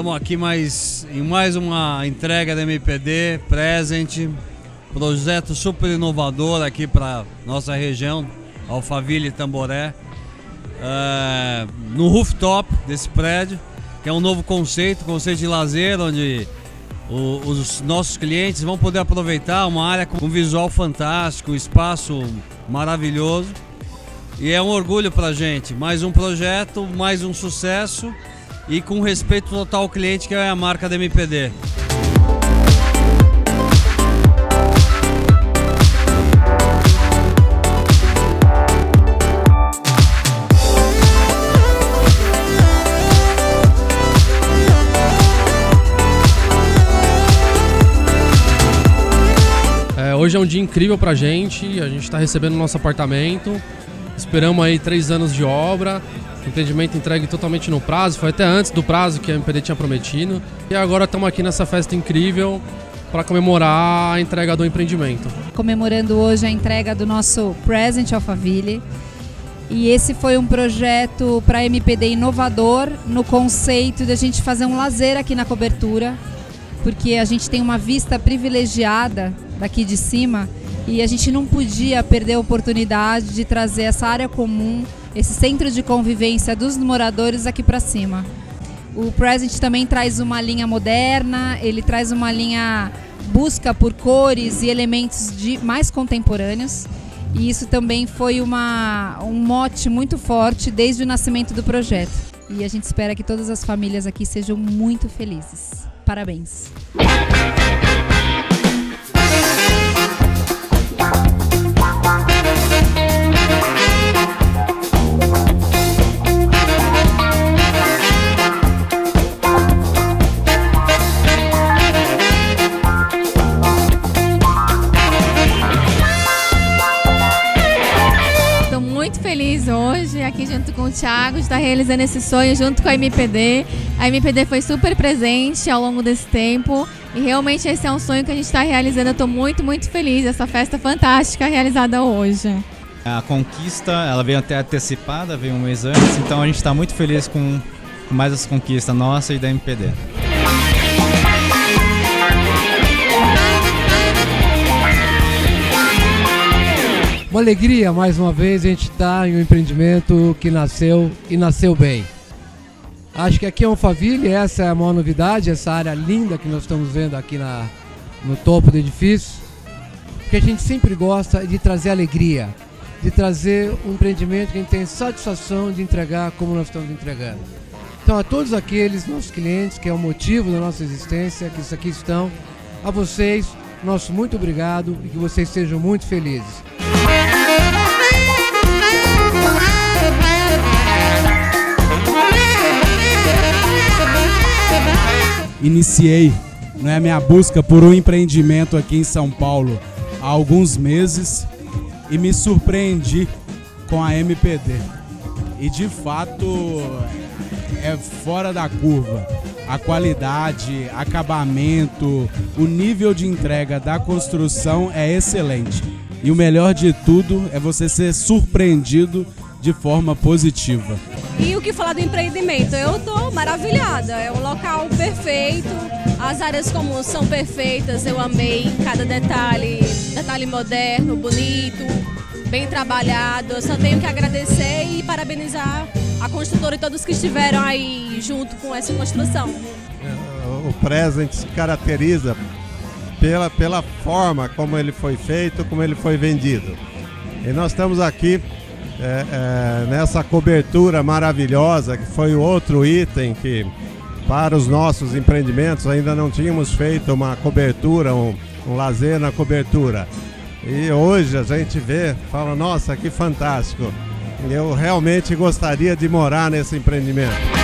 Estamos aqui mais, em mais uma entrega da MPD, presente, projeto super inovador aqui para nossa região, Alphaville e Tamboré, é, no rooftop desse prédio, que é um novo conceito, conceito de lazer, onde o, os nossos clientes vão poder aproveitar uma área com um visual fantástico, um espaço maravilhoso. E é um orgulho para a gente. Mais um projeto, mais um sucesso e com respeito total ao cliente, que é a marca da MPD. É, hoje é um dia incrível pra gente, a gente está recebendo nosso apartamento, esperamos aí três anos de obra, Empreendimento entregue totalmente no prazo, foi até antes do prazo que a MPD tinha prometido. E agora estamos aqui nessa festa incrível para comemorar a entrega do empreendimento. Comemorando hoje a entrega do nosso Present Alphaville. E esse foi um projeto para a MPD inovador no conceito de a gente fazer um lazer aqui na cobertura, porque a gente tem uma vista privilegiada daqui de cima e a gente não podia perder a oportunidade de trazer essa área comum esse centro de convivência dos moradores aqui para cima. O Present também traz uma linha moderna, ele traz uma linha busca por cores e elementos de, mais contemporâneos. E isso também foi uma, um mote muito forte desde o nascimento do projeto. E a gente espera que todas as famílias aqui sejam muito felizes. Parabéns! Aqui junto com o Thiago de estar realizando esse sonho junto com a MPD. A MPD foi super presente ao longo desse tempo e realmente esse é um sonho que a gente está realizando. Eu estou muito, muito feliz essa festa fantástica realizada hoje. A conquista, ela veio até antecipada, veio um mês antes, então a gente está muito feliz com mais essa conquista nossa e da MPD. Uma alegria, mais uma vez, a gente estar tá em um empreendimento que nasceu e nasceu bem. Acho que aqui é Faville, essa é a maior novidade, essa área linda que nós estamos vendo aqui na, no topo do edifício. Porque a gente sempre gosta de trazer alegria, de trazer um empreendimento que a gente tem satisfação de entregar como nós estamos entregando. Então, a todos aqueles nossos clientes, que é o motivo da nossa existência, que aqui estão, a vocês, nosso muito obrigado e que vocês sejam muito felizes. Iniciei né, minha busca por um empreendimento aqui em São Paulo há alguns meses e me surpreendi com a MPD. E de fato é fora da curva. A qualidade, acabamento, o nível de entrega da construção é excelente. E o melhor de tudo é você ser surpreendido de forma positiva. E o que falar do empreendimento? Eu estou maravilhada, é um local perfeito, as áreas comuns são perfeitas, eu amei cada detalhe, detalhe moderno, bonito, bem trabalhado. Eu só tenho que agradecer e parabenizar a construtora e todos que estiveram aí junto com essa construção. É, o Present se caracteriza pela, pela forma como ele foi feito, como ele foi vendido. E nós estamos aqui é, é, nessa cobertura maravilhosa, que foi outro item que, para os nossos empreendimentos, ainda não tínhamos feito uma cobertura, um, um lazer na cobertura. E hoje a gente vê, fala, nossa, que fantástico. Eu realmente gostaria de morar nesse empreendimento.